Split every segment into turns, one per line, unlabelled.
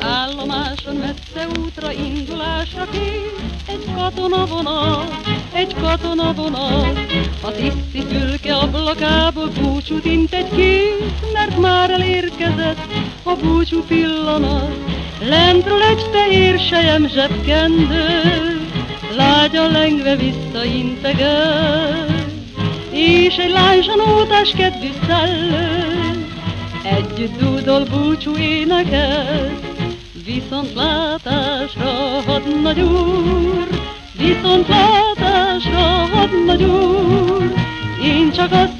állomáson messze útra indulásra kész egy katona vonat, egy katona vonat. A tiszti fülke ablakából búcsút int egy kész, mert már elérkezett a búcsú pillanat. Lentről egy fehér sejem zsebkendő, lágyan lengve visszainteget, és egy lány zsanótás kedvű szellő, együtt dúdol búcsú éneket. Viszontlátásra, hadnagy úr, viszontlátásra, hadnagy úr. Én csak azt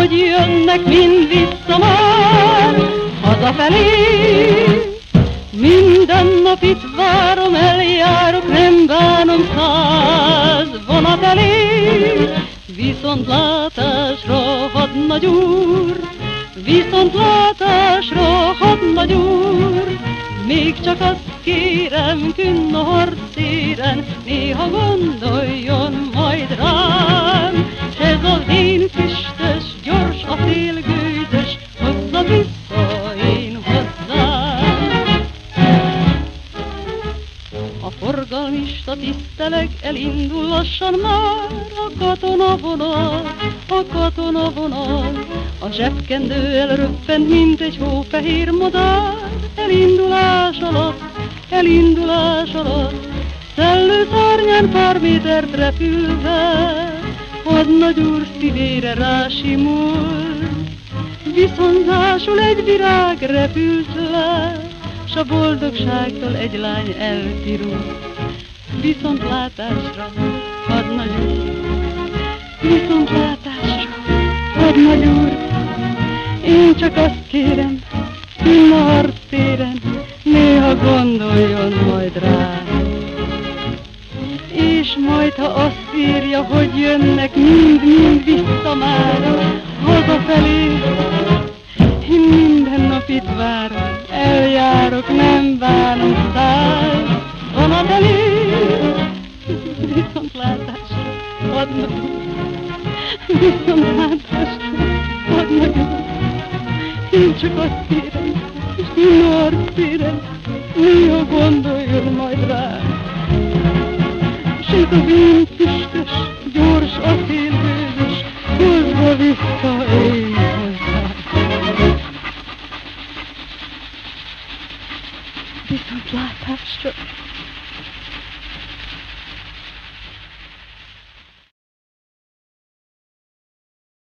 hogy jönnek mind vissza már, hazafelé. Minden nap itt várom, eljárok, nem bánom száz vonat elé. Viszontlátásra, hadnagy úr, viszontlátásra, hadnagy úr. Még csak azt kérem, künn a harcéren, néha gondoljon forgalmista tiszteleg, elindul lassan már a katona vonal, a katona vonal. A zsebkendő elröppent, mint egy hófehér madár, elindulás alatt, elindulás alatt. Szellő szárnyán pár métert repülve, hadnagy úr szívére rásimul. Viszonzásul egy virág repült le, s a boldogságtól egy lány elpirul. Viszontlátásra, hadnagy úr, viszontlátásra, hadnagy úr, én csak azt kérem, a harctéren, néha gondoljon majd rá. És majd, ha azt írja, hogy jönnek mind-mind vissza már, hazafelé, én minden nap itt várom, eljárok, nem bánom száz vonat elé. Viszontlátásra, adnak Viszontlátásra, adnak Én csak azt kérem, én arcérem, néha gondoljon majd rá. S ez az én Viszontlátásra.